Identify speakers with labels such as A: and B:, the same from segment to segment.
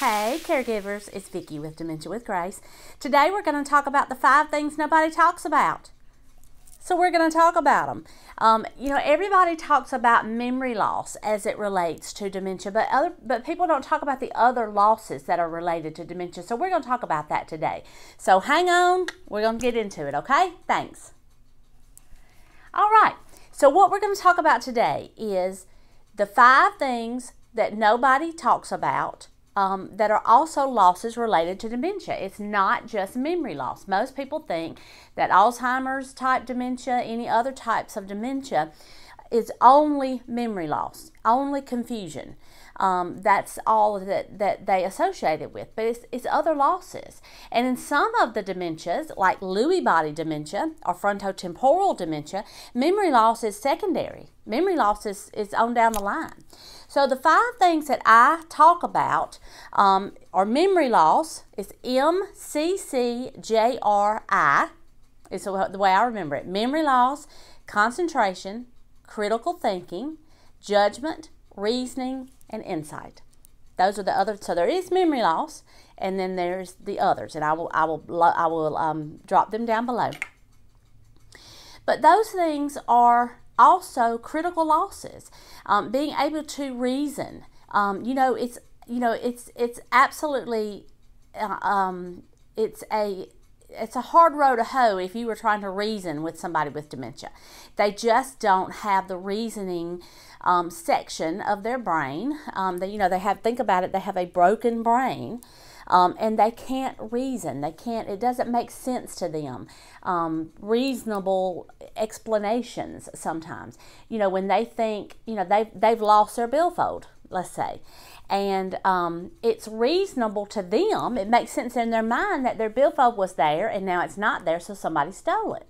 A: Hey, caregivers, it's Vicky with Dementia with Grace. Today we're going to talk about the five things nobody talks about. So we're going to talk about them. Um, you know, everybody talks about memory loss as it relates to dementia, but other but people don't talk about the other losses that are related to dementia. So we're going to talk about that today. So hang on, we're going to get into it, okay? Thanks. All right. So what we're going to talk about today is the five things that nobody talks about um, that are also losses related to dementia. It's not just memory loss. Most people think that Alzheimer's type dementia, any other types of dementia, is only memory loss, only confusion. Um, that's all that, that they associate it with, but it's, it's other losses. And in some of the dementias, like Lewy body dementia or frontotemporal dementia, memory loss is secondary. Memory loss is, is on down the line. So the five things that I talk about um, are memory loss. It's M-C-C-J-R-I. It's the way I remember it. Memory loss, concentration, critical thinking, judgment, reasoning, and insight. Those are the other. So there is memory loss, and then there's the others, and I will I will I will um, drop them down below. But those things are also critical losses. Um, being able to reason, um, you know, it's you know, it's it's absolutely, uh, um, it's a it's a hard row to hoe if you were trying to reason with somebody with dementia. They just don't have the reasoning um, section of their brain. Um, they, you know, they have think about it. They have a broken brain, um, and they can't reason. They can't. It doesn't make sense to them. Um, reasonable explanations sometimes. You know, when they think, you know, they they've lost their billfold, let's say, and um, it's reasonable to them. It makes sense in their mind that their billfold was there and now it's not there, so somebody stole it.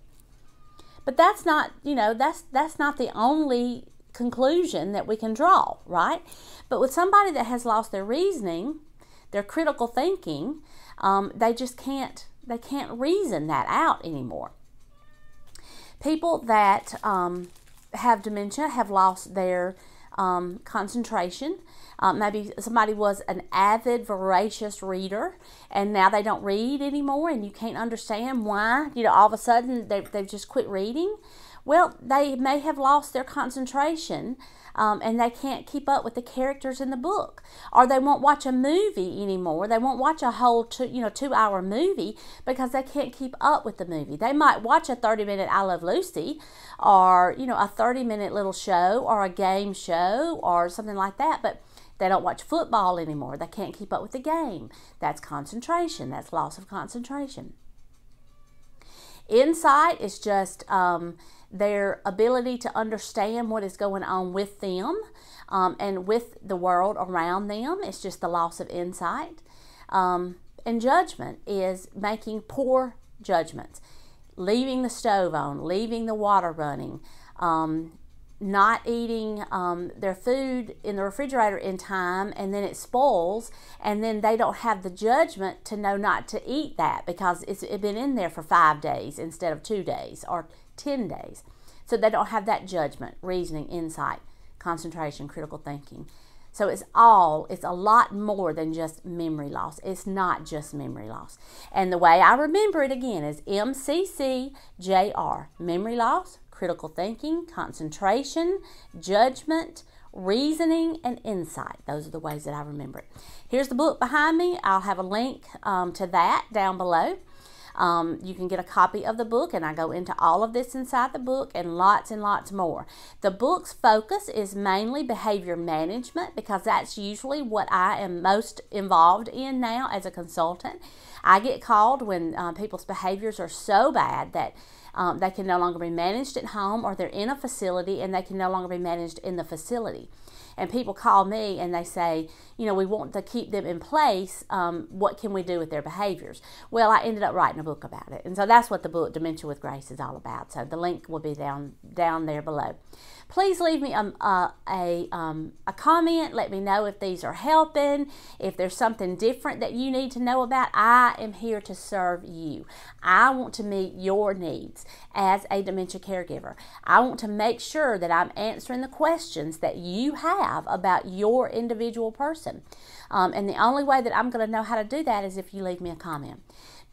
A: But that's not, you know, that's that's not the only conclusion that we can draw, right? But with somebody that has lost their reasoning, their critical thinking, um, they just can't they can't reason that out anymore. People that um, have dementia have lost their um, concentration. Uh, maybe somebody was an avid, voracious reader, and now they don't read anymore, and you can't understand why. You know, all of a sudden they, they've just quit reading. Well, they may have lost their concentration um, and they can't keep up with the characters in the book, or they won't watch a movie anymore. They won't watch a whole two, you know two hour movie because they can't keep up with the movie. They might watch a thirty minute I Love Lucy, or you know a thirty minute little show, or a game show, or something like that, but they don't watch football anymore. They can't keep up with the game. That's concentration. That's loss of concentration. Insight is just um, their ability to understand what is going on with them um, and with the world around them. It's just the loss of insight. Um, and judgment is making poor judgments, leaving the stove on, leaving the water running, um, not eating um, their food in the refrigerator in time and then it spoils and then they don't have the judgment to know not to eat that because it's been in there for five days instead of two days or 10 days. So they don't have that judgment, reasoning, insight, concentration, critical thinking. So it's all, it's a lot more than just memory loss. It's not just memory loss. And the way I remember it again is MCCJR memory loss, critical thinking, concentration, judgment, reasoning, and insight. Those are the ways that I remember it. Here's the book behind me. I'll have a link um, to that down below. Um, you can get a copy of the book, and I go into all of this inside the book and lots and lots more. The book's focus is mainly behavior management because that's usually what I am most involved in now as a consultant. I get called when uh, people's behaviors are so bad that um, they can no longer be managed at home or they're in a facility and they can no longer be managed in the facility and people call me and they say, you know, we want to keep them in place. Um, what can we do with their behaviors? Well, I ended up writing a book about it, and so that's what the book Dementia with Grace is all about. So the link will be down down there below. Please leave me a, a, a, um, a comment. Let me know if these are helping. If there's something different that you need to know about, I am here to serve you. I want to meet your needs as a dementia caregiver. I want to make sure that I'm answering the questions that you have about your individual person. Um, and the only way that I'm going to know how to do that is if you leave me a comment.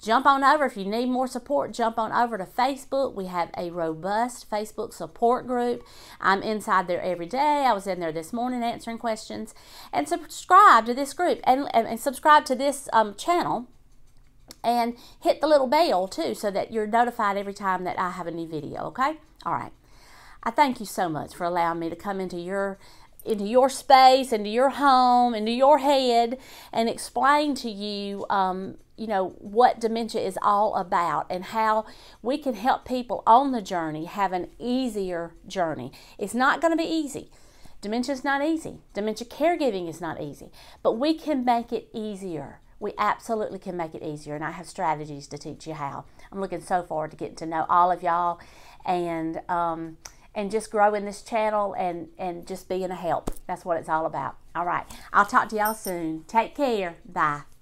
A: Jump on over if you need more support. Jump on over to Facebook. We have a robust Facebook support group. I'm inside there every day. I was in there this morning answering questions. And subscribe to this group and, and, and subscribe to this um, channel and hit the little bell too so that you're notified every time that I have a new video, okay? All right. I thank you so much for allowing me to come into your into your space, into your home, into your head, and explain to you, um, you know, what dementia is all about and how we can help people on the journey have an easier journey. It's not going to be easy. Dementia is not easy. Dementia caregiving is not easy, but we can make it easier. We absolutely can make it easier, and I have strategies to teach you how. I'm looking so forward to getting to know all of y'all and. Um, and just growing this channel and, and just being a help. That's what it's all about. All right. I'll talk to y'all soon. Take care. Bye.